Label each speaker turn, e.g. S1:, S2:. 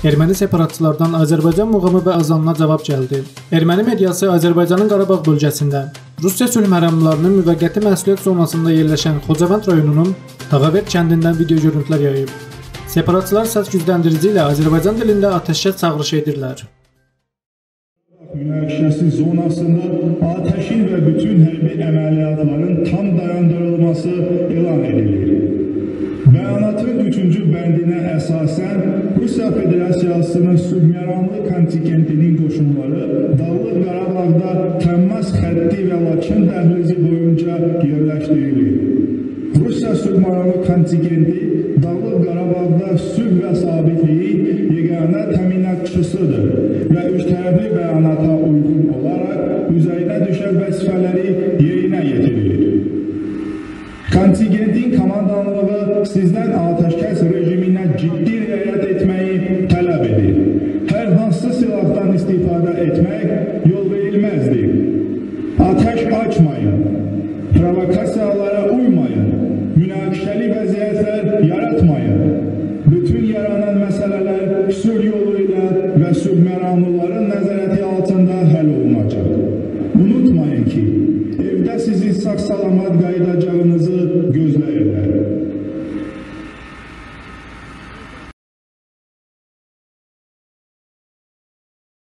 S1: Erməni separatçılardan Azərbaycan muğamı və azanına cavab gəldi. Erməni mediası Azərbaycanın Qarabağ bölgəsində Rusiya sülh məramlarının müvəqqəti məsuliyyət zonasında yerləşən Xocavənd rayonunun Tağavet kəndindən video görüntülər yayıb. Separatçılar səs gücləndirici ilə Azərbaycan dilində atəşkəs çağırışı edirlər.
S2: münaqişəsi zonasında ateşin ve bütün hərbi əməliyyatların tam dayandırılması elan edilir. Bəyanatın üçüncü bəndinə əsasən Rusiya Federasiyasının sülhməramlı kontingentinin qoşunları Dağlıq Qarabağda Təmmas xətti və Laçın dəhlizi boyunca yerləşdirilir. Rusiya sülhməramlı kontingenti Dağlıq Qarabağda sülh və sabitliyin yeganə təminatçısıdır və üç tərəfli bəyanata uyğun olaraq üzərinə düşən vəzifələri yerinə yetirir. Kontingentin komandanlığı sizdən atəşkəs rejiminə ciddi riayət etməyi tələb edir. Hər hansı silahdan istifadə etmək yol verilməzdir. Ateş açmayın, provokasiyalara uymayın, münaqişəli vəziyyətlər yaratmayın. Bütün yaranan məsələlər sülh yolu ilə və sülh altında həll olunacaq. Unutmayın ki, evdə sizi sağ-salamat qayıda